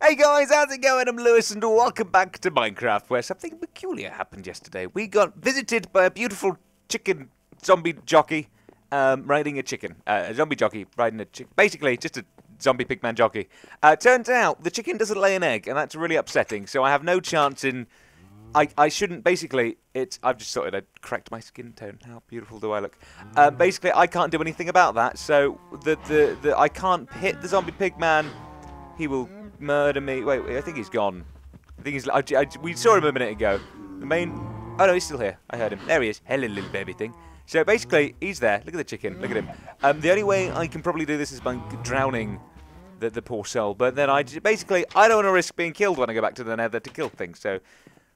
Hey guys, how's it going? I'm Lewis and welcome back to Minecraft where something peculiar happened yesterday. We got visited by a beautiful chicken zombie jockey um, riding a chicken. Uh, a zombie jockey riding a chicken. Basically, just a zombie pigman jockey. Uh, turns out the chicken doesn't lay an egg and that's really upsetting, so I have no chance in... I, I shouldn't, basically, it's, I've just sorted, I cracked my skin tone. How beautiful do I look? Uh, basically, I can't do anything about that, so the, the, the, I can't hit the zombie pigman. He will murder me. Wait, wait, I think he's gone. I think he's, I, I, we saw him a minute ago. The main, oh no, he's still here. I heard him. There he is. Hello, little baby thing. So basically, he's there. Look at the chicken. Look at him. Um, the only way I can probably do this is by drowning the, the poor soul. But then I, basically, I don't want to risk being killed when I go back to the nether to kill things. So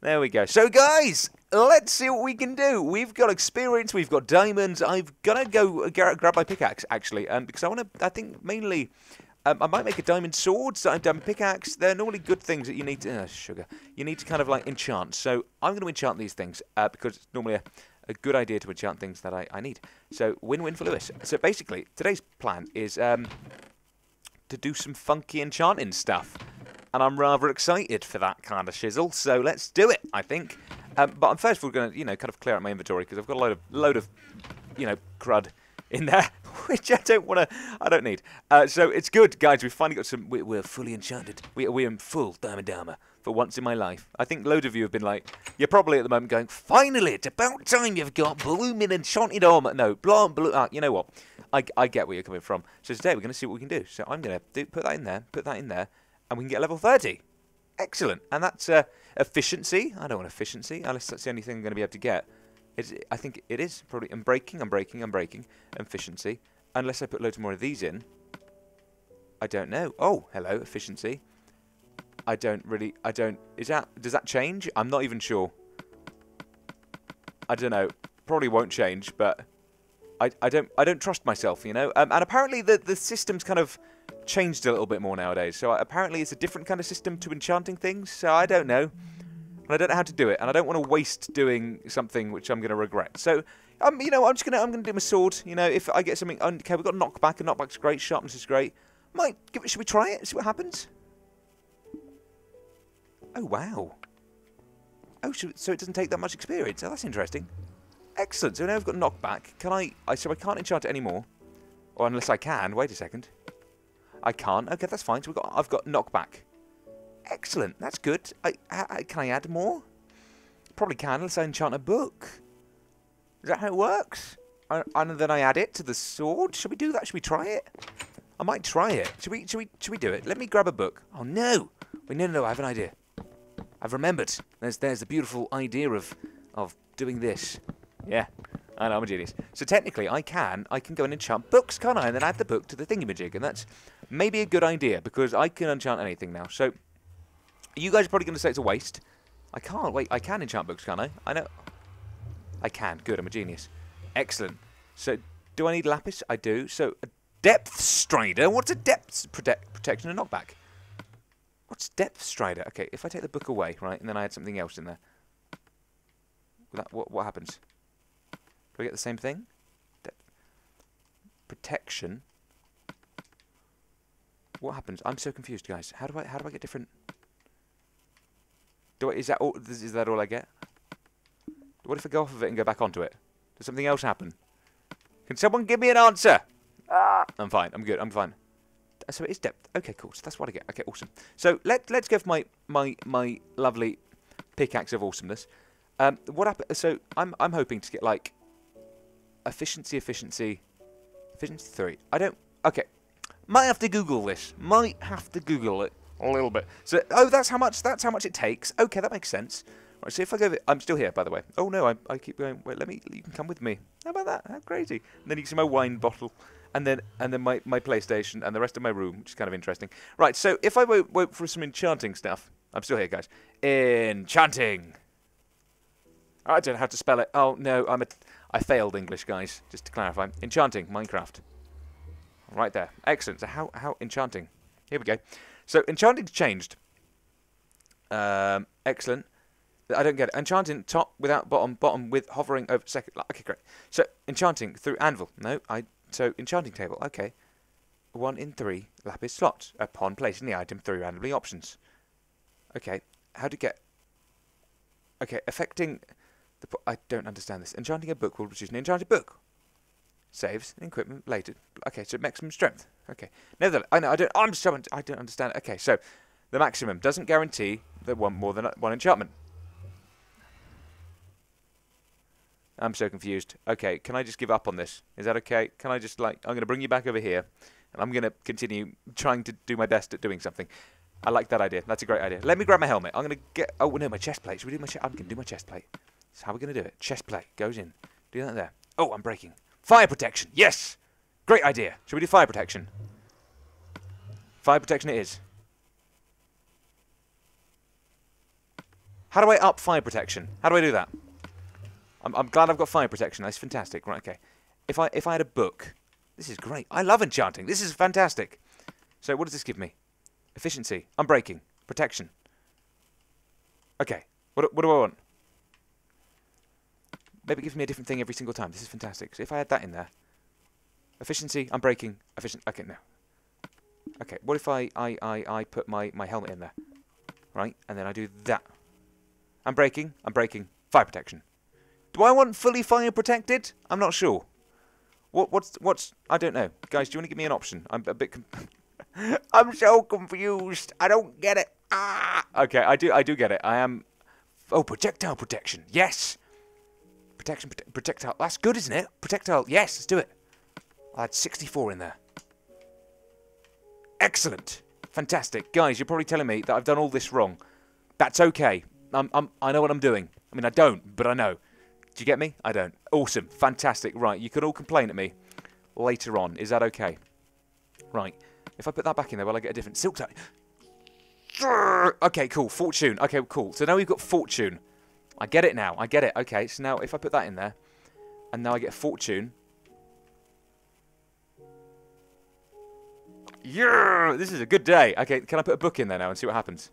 there we go. So, guys, let's see what we can do. We've got experience. We've got diamonds. I've got to go grab my pickaxe, actually, um, because I want to, I think, mainly... Um, I might make a diamond sword, so diamond pickaxe. They're normally good things that you need to... Uh, sugar. You need to kind of, like, enchant. So, I'm going to enchant these things, uh, because it's normally a, a good idea to enchant things that I, I need. So, win-win for Lewis. So, basically, today's plan is um, to do some funky enchanting stuff and I'm rather excited for that kind of shizzle. So let's do it, I think. Um, but I'm first of all going to, you know, kind of clear out my inventory because I've got a load of, load of, you know, crud in there, which I don't want to, I don't need. Uh, so it's good, guys. We've finally got some. We, we're fully enchanted. We, we're in full Diamond Armor for once in my life. I think loads of you have been like, you're probably at the moment going, finally, it's about time you've got blooming enchanted armor. No, blonde, blue. Uh, you know what? I, I get where you're coming from. So today we're going to see what we can do. So I'm going to do put that in there, put that in there and we can get level 30. Excellent. And that's uh, efficiency. I don't want efficiency, unless that's the only thing I'm going to be able to get. It's, I think it is probably. Unbreaking, I'm breaking, unbreaking. Efficiency. Unless I put loads more of these in. I don't know. Oh, hello, efficiency. I don't really. I don't. Is that. Does that change? I'm not even sure. I don't know. Probably won't change, but I, I don't. I don't trust myself, you know. Um, and apparently the the system's kind of changed a little bit more nowadays. So apparently it's a different kind of system to enchanting things. So I don't know. And I don't know how to do it. And I don't want to waste doing something which I'm going to regret. So, um, you know, I'm just going to I'm to do my sword. You know, if I get something... Okay, we've got knockback. And knockback's great. Sharpness is great. Might give it... Should we try it? See what happens? Oh, wow. Oh, so it doesn't take that much experience. Oh, that's interesting. Excellent. So now I've got knockback. Can I... I so I can't enchant it anymore. Or unless I can. Wait a second. I can't. Okay, that's fine. So we got I've got knockback. Excellent. That's good. I, I, can I add more? Probably can I enchant a book. Is that how it works? Uh, and then I add it to the sword. Should we do that? Should we try it? I might try it. Should we? Should we? Should we do it? Let me grab a book. Oh no! Wait, no, no, no. I have an idea. I've remembered. There's there's the beautiful idea of of doing this. Yeah. I know, I'm a genius. So technically, I can I can go and enchant books, can't I? And then add the book to the thingamajig, and that's maybe a good idea because I can enchant anything now. So you guys are probably going to say it's a waste. I can't wait. I can enchant books, can't I? I know. I can. Good. I'm a genius. Excellent. So do I need lapis? I do. So a depth strider. What's a depth protect protection and knockback? What's depth strider? Okay, if I take the book away, right, and then I add something else in there, that, what, what happens? we get the same thing? De protection. What happens? I'm so confused, guys. How do I how do I get different? Do I, is that all? Is that all I get? What if I go off of it and go back onto it? Does something else happen? Can someone give me an answer? Ah, I'm fine. I'm good. I'm fine. So it is depth. Okay, cool. So that's what I get. Okay, awesome. So let let's go for my my my lovely pickaxe of awesomeness. Um, what happened? So I'm I'm hoping to get like efficiency, efficiency, efficiency 3. I don't... Okay. Might have to Google this. Might have to Google it a little bit. So, oh, that's how much, that's how much it takes. Okay, that makes sense. Right, so if I go... I'm still here, by the way. Oh, no, I, I keep going... Wait, let me... You can come with me. How about that? How crazy. And then you can see my wine bottle. And then and then my, my PlayStation and the rest of my room, which is kind of interesting. Right, so if I wait, wait for some enchanting stuff... I'm still here, guys. Enchanting. I don't know how to spell it. Oh, no, I'm a... I failed English, guys, just to clarify. Enchanting, Minecraft. Right there. Excellent. So how, how enchanting. Here we go. So enchanting's changed. Um, excellent. I don't get it. Enchanting top without bottom, bottom with hovering over second. Okay, great. So enchanting through anvil. No, I. So enchanting table. Okay. one in three lapis slots upon placing the item through randomly options. Okay, how to get... Okay, affecting... The I don't understand this. Enchanting a book will produce an enchanted book. Saves equipment later. Okay, so maximum strength. Okay. Nevertheless, I know, I don't, I'm so, I don't understand. Okay, so the maximum doesn't guarantee that one more than uh, one enchantment. I'm so confused. Okay, can I just give up on this? Is that okay? Can I just like I'm going to bring you back over here, and I'm going to continue trying to do my best at doing something. I like that idea. That's a great idea. Let me grab my helmet. I'm going to get. Oh no, my chest plate. Should we do my? chest? I'm going to do my chest plate. That's how we're going to do it. Chest plate goes in. Do that there. Oh, Unbreaking. Fire protection. Yes. Great idea. Should we do fire protection? Fire protection it is. How do I up fire protection? How do I do that? I'm, I'm glad I've got fire protection. That's fantastic. Right, okay. If I if I had a book, this is great. I love enchanting. This is fantastic. So what does this give me? Efficiency, unbreaking, protection. Okay. What what do I want? Maybe it gives me a different thing every single time. This is fantastic. So if I had that in there, efficiency, unbreaking, efficient. Okay, no. Okay. What if I I I I put my my helmet in there, right? And then I do that. Unbreaking. I'm breaking. Fire protection. Do I want fully fire protected? I'm not sure. What what's what's I don't know. Guys, do you want to give me an option? I'm a bit. I'm so confused. I don't get it. Ah. Okay, I do I do get it. I am. Oh, projectile protection. Yes. Protection prote- projectile. That's good, isn't it? Projectile. Yes, let's do it. I had 64 in there. Excellent. Fantastic. Guys, you're probably telling me that I've done all this wrong. That's okay. I'm, I'm, I know what I'm doing. I mean, I don't, but I know. Do you get me? I don't. Awesome. Fantastic. Right, you can all complain at me later on. Is that okay? Right. If I put that back in there, will I get a different silk touch? Okay, cool. Fortune. Okay, cool. So now we've got fortune. I get it now. I get it. Okay, so now if I put that in there, and now I get fortune. Yeah, this is a good day. Okay, can I put a book in there now and see what happens?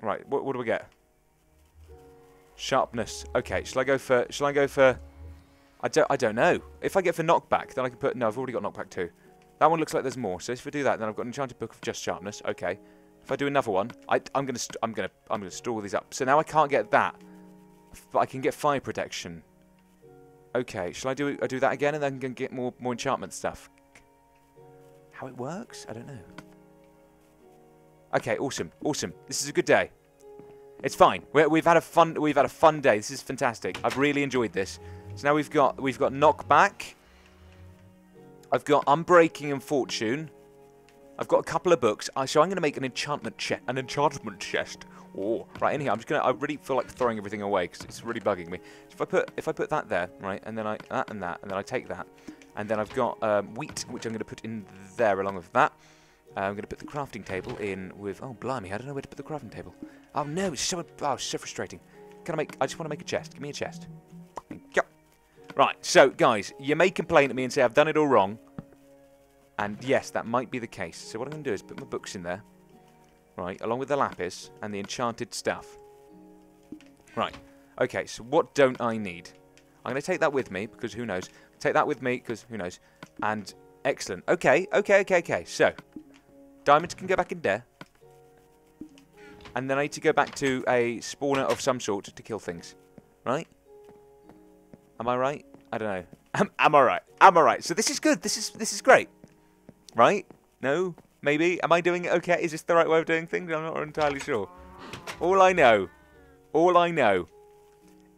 Right, what, what do we get? Sharpness. Okay, shall I go for? Shall I go for? I don't. I don't know. If I get for knockback, then I can put. No, I've already got knockback too. That one looks like there's more. So if we do that, then I've got an enchanted book of just sharpness. Okay. If I do another one, I, I'm gonna. I'm gonna. I'm gonna store these up. So now I can't get that, but I can get fire protection. Okay. Shall I do? I do that again, and then I can get more more enchantment stuff. How it works? I don't know. Okay. Awesome. Awesome. This is a good day. It's fine. we we've had a fun. We've had a fun day. This is fantastic. I've really enjoyed this. So now we've got we've got knockback. I've got unbreaking and fortune. I've got a couple of books. Uh, so I'm going to make an enchantment chest. An enchantment chest. Oh, right in. I'm just going to. I really feel like throwing everything away because it's really bugging me. So if I put if I put that there, right, and then I that and that, and then I take that, and then I've got um, wheat, which I'm going to put in there along with that. Uh, I'm going to put the crafting table in with. Oh, blimey! I don't know where to put the crafting table. Oh no! It's so oh, so frustrating. Can I make? I just want to make a chest. Give me a chest. Thank. Right. So, guys, you may complain at me and say I've done it all wrong. And yes, that might be the case. So what I'm going to do is put my books in there, right, along with the lapis and the enchanted stuff. Right. Okay. So what don't I need? I'm going to take that with me because who knows? Take that with me because who knows? And excellent. Okay. Okay. Okay. Okay. So diamonds can go back in there. And then I need to go back to a spawner of some sort to kill things. Right? Am I right? I don't know. Am, am I right? Am I right? So this is good. This is this is great. Right? No? Maybe? Am I doing it okay? Is this the right way of doing things? I'm not entirely sure. All I know, all I know,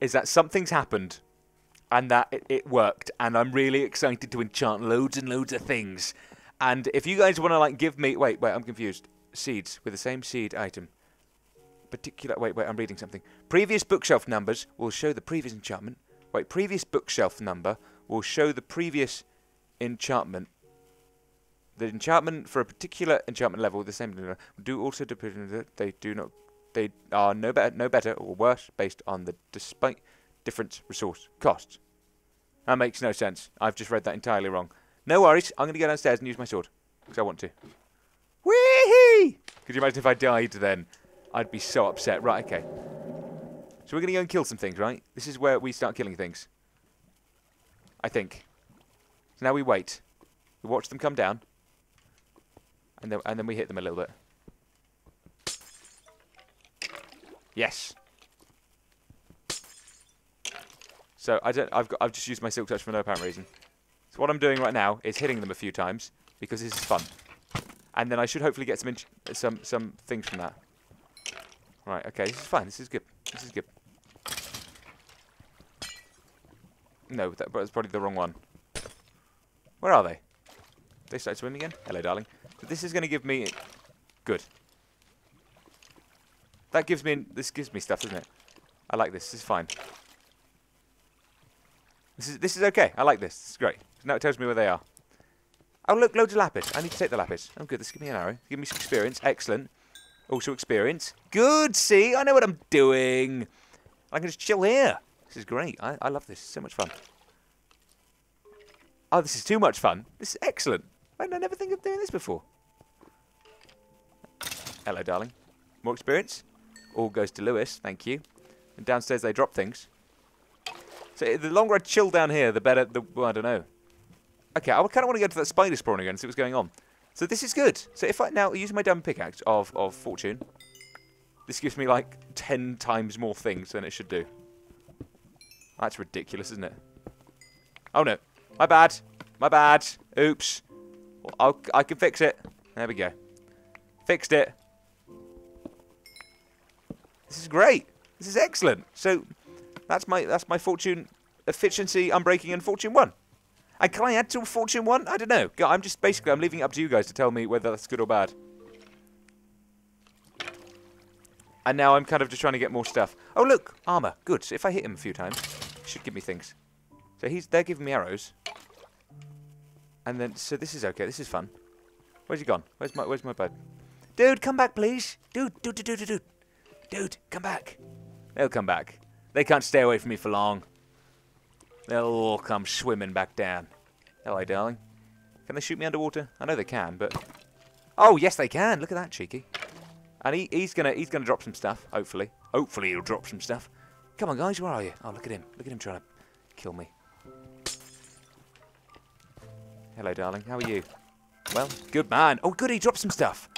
is that something's happened and that it, it worked and I'm really excited to enchant loads and loads of things. And if you guys want to like give me wait, wait, I'm confused. Seeds with the same seed item. Particular wait, wait, I'm reading something. Previous bookshelf numbers will show the previous enchantment. Wait, previous bookshelf number will show the previous enchantment. The enchantment for a particular enchantment level, the same do also depend. that They do not. They are no better, no better or worse based on the despite different resource costs. That makes no sense. I've just read that entirely wrong. No worries. I'm going to go downstairs and use my sword because I want to. Wee Could you imagine if I died then? I'd be so upset. Right. Okay. So we're going to go and kill some things, right? This is where we start killing things. I think. So now we wait. We watch them come down. And then, and then we hit them a little bit. Yes. So I don't. I've got. I've just used my silk touch for no apparent reason. So what I'm doing right now is hitting them a few times because this is fun, and then I should hopefully get some some some things from that. Right. Okay. This is fine. This is good. This is good. No, that, that's probably the wrong one. Where are they? They start swimming again? Hello, darling. This is going to give me... Good. That gives me... This gives me stuff, doesn't it? I like this. This is fine. This is this is okay. I like this. It's great. Now it tells me where they are. Oh, look, loads of lapis. I need to take the lapis. Oh, good. This give me an arrow. Give me some experience. Excellent. Also experience. Good. See? I know what I'm doing. I can just chill here. This is great. I, I love this. so much fun. Oh, this is too much fun. This is excellent. I never think of doing this before? Hello, darling. More experience? All goes to Lewis, thank you. And downstairs they drop things. So eh, the longer I chill down here, the better. The well, I don't know. Okay, I kind of want to go to that spider spawn again and see what's going on. So this is good. So if I now use my diamond pickaxe of, of fortune, this gives me like 10 times more things than it should do. That's ridiculous, isn't it? Oh no. My bad. My bad. Oops. I'll, I can fix it. There we go. Fixed it. This is great. This is excellent. So that's my that's my fortune efficiency, unbreaking, and fortune one. And can I add to fortune one? I don't know. I'm just basically I'm leaving it up to you guys to tell me whether that's good or bad. And now I'm kind of just trying to get more stuff. Oh look, armor. Good. So if I hit him a few times, should give me things. So he's they're giving me arrows. And then so this is okay. This is fun. Where's he gone? Where's my where's my bud? Dude, come back, please. Dude, dude, dude, dude, dude. Dude, come back. They'll come back. They can't stay away from me for long. They'll all come swimming back down. Hello, darling. Can they shoot me underwater? I know they can, but... Oh, yes, they can. Look at that, cheeky. And he, he's gonna he's gonna drop some stuff, hopefully. Hopefully he'll drop some stuff. Come on, guys, where are you? Oh, look at him. Look at him trying to kill me. Hello, darling. How are you? Well, good man. Oh, good, he dropped some stuff.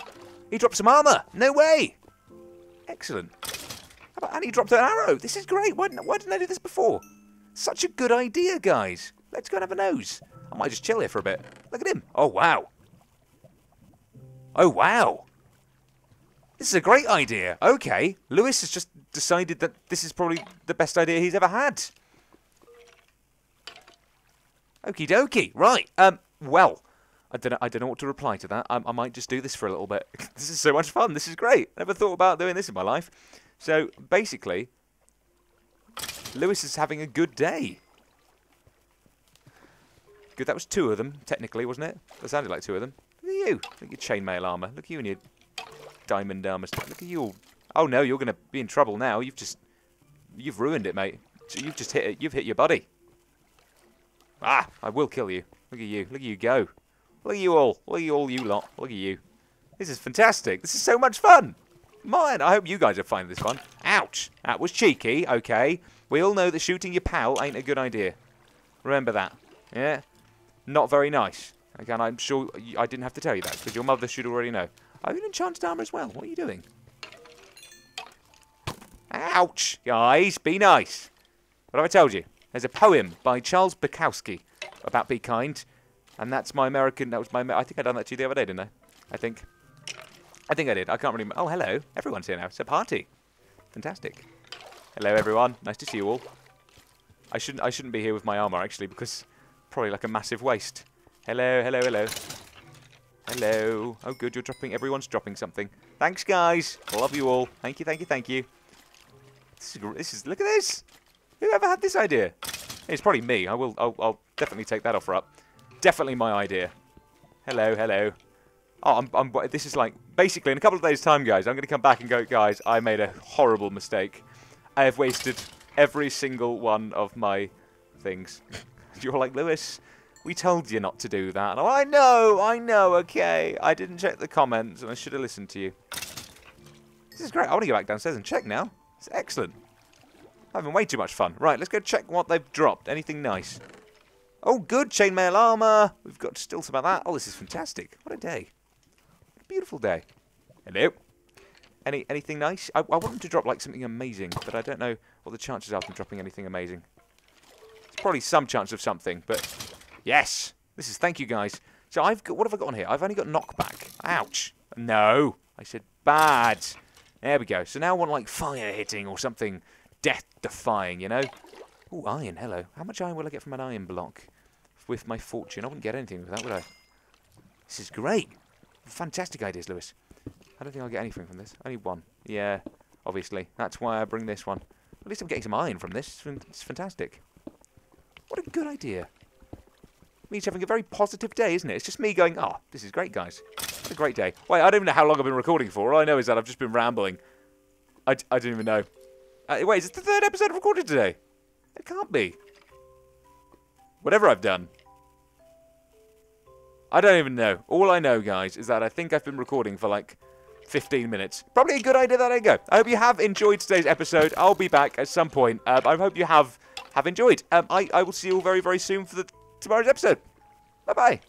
He dropped some armor. No way. Excellent. And he dropped an arrow. This is great. Why didn't, why didn't I do this before? Such a good idea, guys. Let's go and have a nose. I might just chill here for a bit. Look at him. Oh, wow. Oh, wow. This is a great idea. Okay. Lewis has just decided that this is probably the best idea he's ever had. Okie dokie. Right. Um. Well, I don't know. I don't know what to reply to that. I, I might just do this for a little bit. this is so much fun. This is great. Never thought about doing this in my life. So basically, Lewis is having a good day. Good. That was two of them, technically, wasn't it? That sounded like two of them. Look at you. Look at your chainmail armor. Look at you and your diamond armor. Look at you all. Oh no, you're going to be in trouble now. You've just, you've ruined it, mate. You've just hit it. You've hit your body. Ah, I will kill you. Look at you. Look at you go. Look at you all. Look at you all, you lot. Look at you. This is fantastic. This is so much fun. Mine. I hope you guys are finding this fun. Ouch. That was cheeky. Okay. We all know that shooting your pal ain't a good idea. Remember that. Yeah? Not very nice. Again, I'm sure I didn't have to tell you that because your mother should already know. I've an enchanted armor as well. What are you doing? Ouch. Guys, be nice. What have I told you? There's a poem by Charles Bukowski about be kind, and that's my American. That was my. I think I done that to you the other day, didn't I? I think. I think I did. I can't really. Oh, hello. Everyone's here now. It's a party. Fantastic. Hello, everyone. Nice to see you all. I shouldn't. I shouldn't be here with my armor actually, because probably like a massive waste. Hello, hello, hello. Hello. Oh, good. You're dropping. Everyone's dropping something. Thanks, guys. Love you all. Thank you, thank you, thank you. This is. This is. Look at this. Who ever had this idea? It's probably me. I will. I'll, I'll definitely take that offer up. Definitely my idea. Hello, hello. Oh, I'm, I'm, this is like, basically in a couple of days' time, guys, I'm going to come back and go, guys, I made a horrible mistake. I have wasted every single one of my things. You're like, Lewis, we told you not to do that. I know, I know, okay. I didn't check the comments and I should have listened to you. This is great. I want to go back downstairs and check now. It's excellent. I'm Having way too much fun. Right, let's go check what they've dropped. Anything nice? Oh, good chainmail armor. We've got still some of that. Oh, this is fantastic. What a day. Beautiful day. Hello. Any anything nice? I, I want them to drop like something amazing, but I don't know what the chances are of them dropping anything amazing. There's probably some chance of something, but yes. This is thank you guys. So I've got what have I got on here? I've only got knockback. Ouch. No. I said bad. There we go. So now I want like fire hitting or something death defying, you know? Oh, iron, hello. How much iron will I get from an iron block with my fortune? I wouldn't get anything with that, would I? This is great. Fantastic ideas, Lewis. I don't think I'll get anything from this. Only one. Yeah, obviously. That's why I bring this one. At least I'm getting some iron from this. It's fantastic. What a good idea. Means having a very positive day, isn't it? It's just me going, oh, this is great, guys. What a great day. Wait, I don't even know how long I've been recording for. All I know is that I've just been rambling. I, I don't even know. Uh, wait, is it the third episode recorded today? It can't be. Whatever I've done. I don't even know. All I know, guys, is that I think I've been recording for like 15 minutes. Probably a good idea that I go. I hope you have enjoyed today's episode. I'll be back at some point. Um, I hope you have have enjoyed. Um, I, I will see you all very, very soon for the tomorrow's episode. Bye-bye.